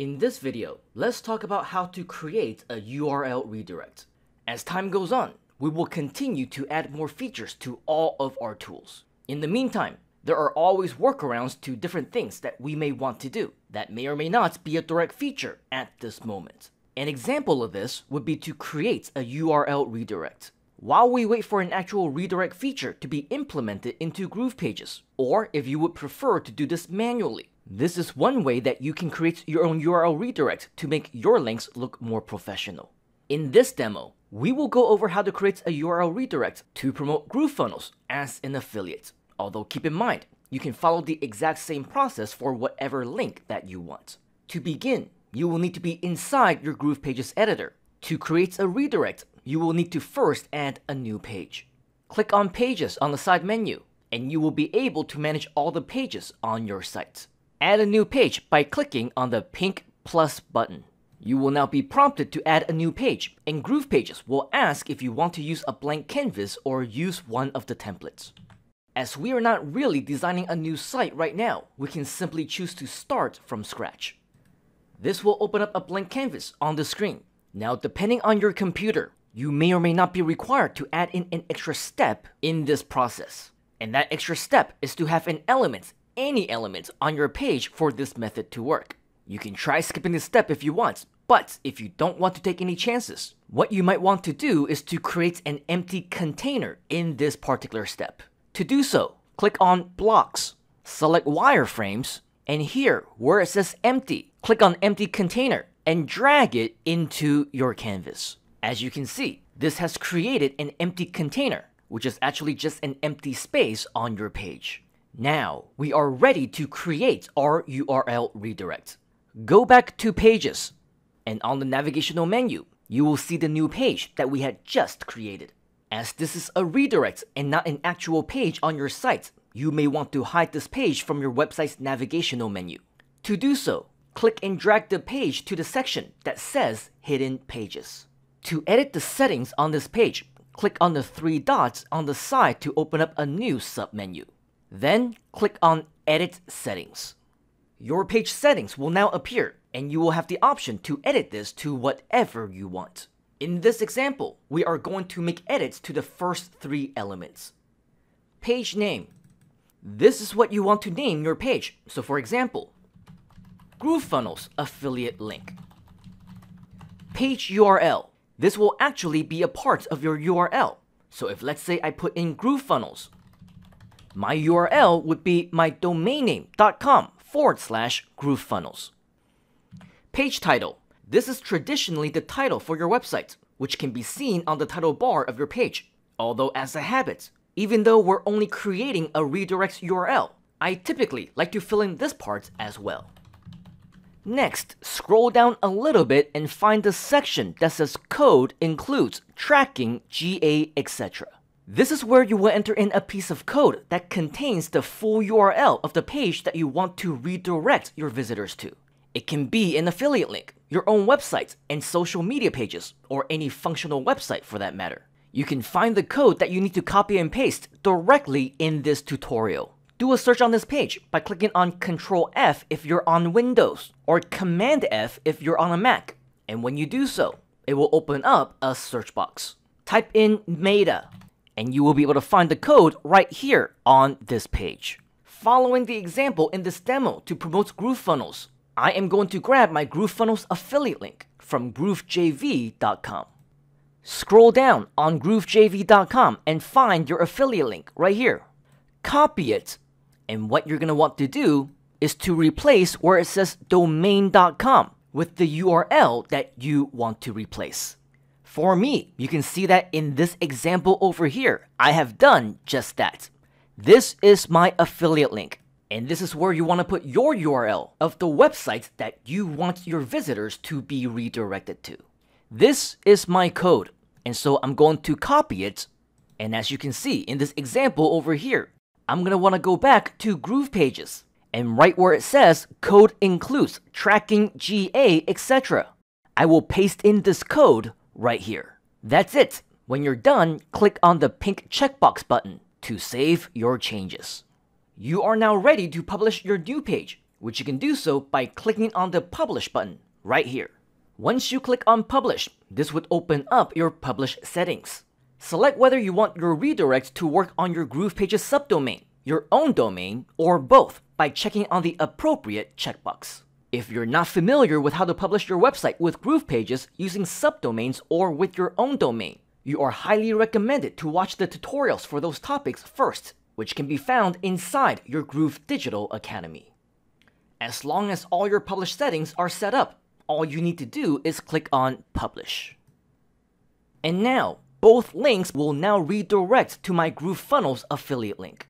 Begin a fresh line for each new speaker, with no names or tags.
In this video, let's talk about how to create a URL redirect. As time goes on, we will continue to add more features to all of our tools. In the meantime, there are always workarounds to different things that we may want to do that may or may not be a direct feature at this moment. An example of this would be to create a URL redirect. While we wait for an actual redirect feature to be implemented into Groove Pages, or if you would prefer to do this manually, this is one way that you can create your own URL redirect to make your links look more professional. In this demo, we will go over how to create a URL redirect to promote GrooveFunnels as an affiliate. Although keep in mind, you can follow the exact same process for whatever link that you want. To begin, you will need to be inside your Groove Pages editor. To create a redirect, you will need to first add a new page. Click on Pages on the side menu, and you will be able to manage all the pages on your site. Add a new page by clicking on the pink plus button. You will now be prompted to add a new page, and Groove Pages will ask if you want to use a blank canvas or use one of the templates. As we are not really designing a new site right now, we can simply choose to start from scratch. This will open up a blank canvas on the screen. Now, depending on your computer, you may or may not be required to add in an extra step in this process. And that extra step is to have an element any element on your page for this method to work. You can try skipping this step if you want, but if you don't want to take any chances, what you might want to do is to create an empty container in this particular step. To do so, click on Blocks, select Wireframes, and here, where it says Empty, click on Empty Container and drag it into your canvas. As you can see, this has created an empty container, which is actually just an empty space on your page. Now, we are ready to create our URL redirect. Go back to Pages, and on the navigational menu, you will see the new page that we had just created. As this is a redirect and not an actual page on your site, you may want to hide this page from your website's navigational menu. To do so, click and drag the page to the section that says Hidden Pages. To edit the settings on this page, click on the three dots on the side to open up a new submenu. Then click on Edit Settings. Your page settings will now appear and you will have the option to edit this to whatever you want. In this example, we are going to make edits to the first three elements. Page name. This is what you want to name your page. So for example, GrooveFunnels affiliate link. Page URL. This will actually be a part of your URL. So if let's say I put in GrooveFunnels, my URL would be my domain name.com forward slash groovefunnels. Page title. This is traditionally the title for your website, which can be seen on the title bar of your page. Although as a habit, even though we're only creating a redirect URL, I typically like to fill in this part as well. Next, scroll down a little bit and find the section that says code includes tracking, GA, etc. This is where you will enter in a piece of code that contains the full URL of the page that you want to redirect your visitors to. It can be an affiliate link, your own website, and social media pages, or any functional website for that matter. You can find the code that you need to copy and paste directly in this tutorial. Do a search on this page by clicking on Ctrl F if you're on Windows, or Command F if you're on a Mac. And when you do so, it will open up a search box. Type in Meta and you will be able to find the code right here on this page. Following the example in this demo to promote GrooveFunnels, I am going to grab my GrooveFunnels affiliate link from groovejv.com. Scroll down on groovejv.com and find your affiliate link right here. Copy it, and what you're going to want to do is to replace where it says domain.com with the URL that you want to replace. For me, you can see that in this example over here, I have done just that. This is my affiliate link. And this is where you want to put your URL of the website that you want your visitors to be redirected to. This is my code. And so I'm going to copy it. And as you can see in this example over here, I'm going to want to go back to Groove Pages. And right where it says code includes tracking GA, etc. I will paste in this code right here. That's it. When you're done, click on the pink checkbox button to save your changes. You are now ready to publish your new page, which you can do so by clicking on the Publish button right here. Once you click on Publish, this would open up your Publish settings. Select whether you want your redirect to work on your GroovePages subdomain, your own domain, or both by checking on the appropriate checkbox. If you're not familiar with how to publish your website with GroovePages using subdomains or with your own domain, you are highly recommended to watch the tutorials for those topics first, which can be found inside your Groove Digital Academy. As long as all your published settings are set up, all you need to do is click on Publish. And now, both links will now redirect to my GrooveFunnels affiliate link.